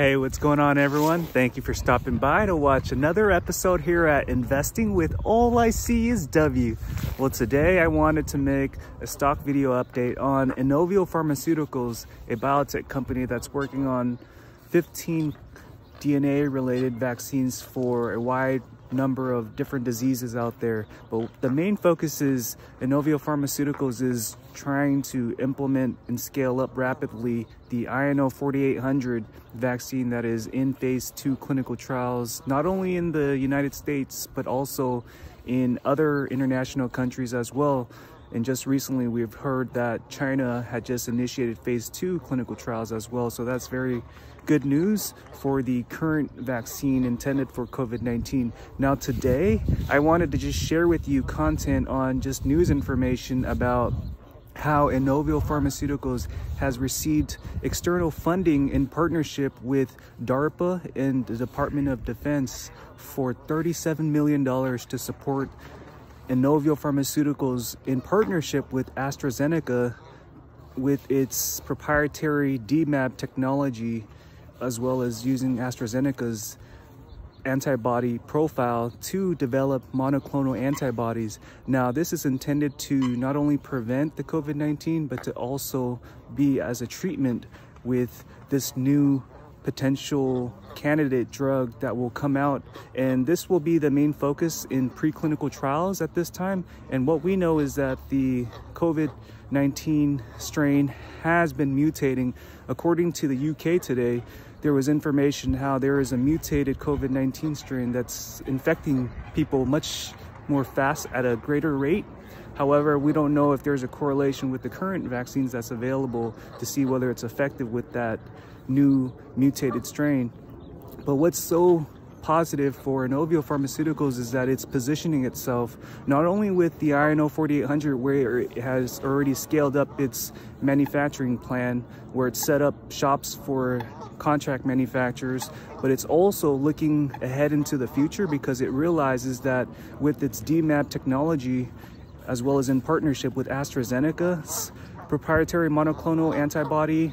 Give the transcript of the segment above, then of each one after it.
Hey, what's going on everyone? Thank you for stopping by to watch another episode here at Investing with All I See is W. Well, today I wanted to make a stock video update on Inovio Pharmaceuticals, a biotech company that's working on 15 DNA related vaccines for a wide number of different diseases out there. But the main focus is Inovio Pharmaceuticals is trying to implement and scale up rapidly the INO 4800 vaccine that is in phase two clinical trials, not only in the United States, but also in other international countries as well. And just recently, we've heard that China had just initiated phase two clinical trials as well. So that's very good news for the current vaccine intended for COVID-19. Now today, I wanted to just share with you content on just news information about how Inovio Pharmaceuticals has received external funding in partnership with DARPA and the Department of Defense for $37 million to support Inovio Pharmaceuticals in partnership with AstraZeneca with its proprietary DMAb technology as well as using AstraZeneca's antibody profile to develop monoclonal antibodies. Now, this is intended to not only prevent the COVID-19, but to also be as a treatment with this new potential candidate drug that will come out. And this will be the main focus in preclinical trials at this time. And what we know is that the COVID-19 strain has been mutating. According to the UK today there was information how there is a mutated COVID-19 strain that's infecting people much more fast at a greater rate. However, we don't know if there's a correlation with the current vaccines that's available to see whether it's effective with that new mutated strain. But what's so positive for Inovio Pharmaceuticals is that it's positioning itself not only with the INO 4800 where it has already scaled up its manufacturing plan where it's set up shops for contract manufacturers but it's also looking ahead into the future because it realizes that with its DMAb technology as well as in partnership with AstraZeneca's proprietary monoclonal antibody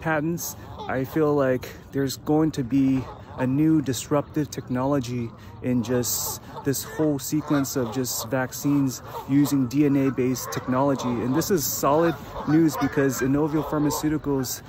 patents I feel like there's going to be a new disruptive technology in just this whole sequence of just vaccines using DNA-based technology. And this is solid news because Inovio Pharmaceuticals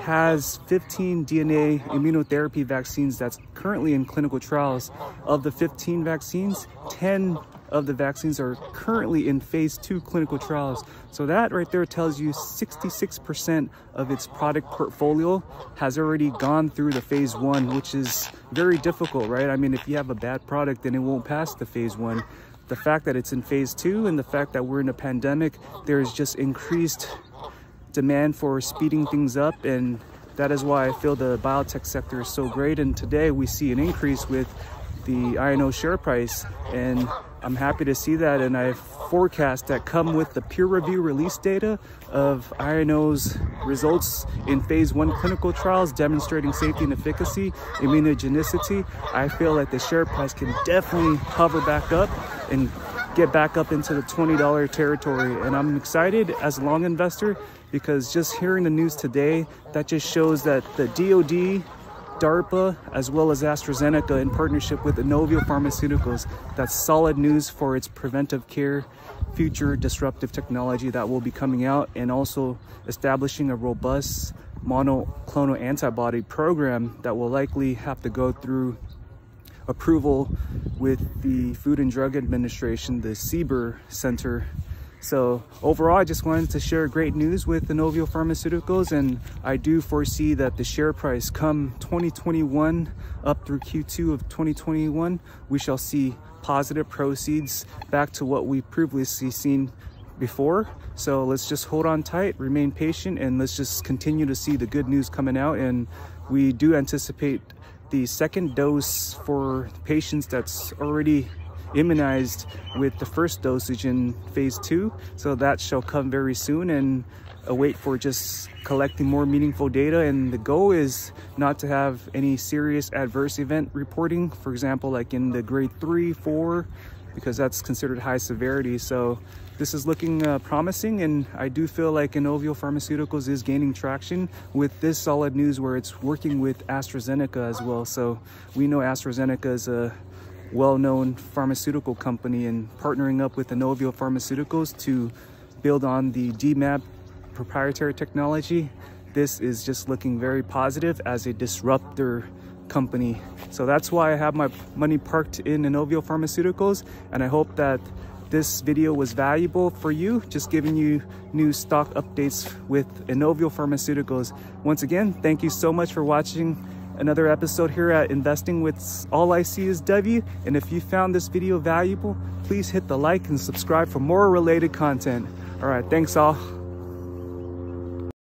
has 15 DNA immunotherapy vaccines that's currently in clinical trials. Of the 15 vaccines, 10 of the vaccines are currently in phase two clinical trials. So that right there tells you 66% of its product portfolio has already gone through the phase one, which is very difficult, right? I mean, if you have a bad product, then it won't pass the phase one. The fact that it's in phase two and the fact that we're in a pandemic, there's just increased demand for speeding things up and that is why I feel the biotech sector is so great. And today we see an increase with the INO share price and I'm happy to see that and I forecast that come with the peer review release data of INO's results in phase one clinical trials demonstrating safety and efficacy, immunogenicity, I feel like the share price can definitely hover back up and get back up into the $20 territory. And I'm excited as a long investor because just hearing the news today, that just shows that the DOD DARPA as well as AstraZeneca in partnership with Inovio Pharmaceuticals. That's solid news for its preventive care, future disruptive technology that will be coming out and also establishing a robust monoclonal antibody program that will likely have to go through approval with the Food and Drug Administration, the CBER Center so overall, I just wanted to share great news with Inovio Pharmaceuticals and I do foresee that the share price come 2021 up through Q2 of 2021, we shall see positive proceeds back to what we previously seen before. So let's just hold on tight, remain patient, and let's just continue to see the good news coming out. And we do anticipate the second dose for patients that's already immunized with the first dosage in phase two. So that shall come very soon and await for just collecting more meaningful data. And the goal is not to have any serious adverse event reporting, for example, like in the grade three, four, because that's considered high severity. So this is looking uh, promising and I do feel like Inovio Pharmaceuticals is gaining traction with this solid news where it's working with AstraZeneca as well. So we know AstraZeneca is a well-known pharmaceutical company and partnering up with Inovio Pharmaceuticals to build on the DMAb proprietary technology. This is just looking very positive as a disruptor company. So that's why I have my money parked in Inovio Pharmaceuticals and I hope that this video was valuable for you, just giving you new stock updates with Inovio Pharmaceuticals. Once again, thank you so much for watching another episode here at Investing with All I See is W. And if you found this video valuable, please hit the like and subscribe for more related content. All right, thanks all.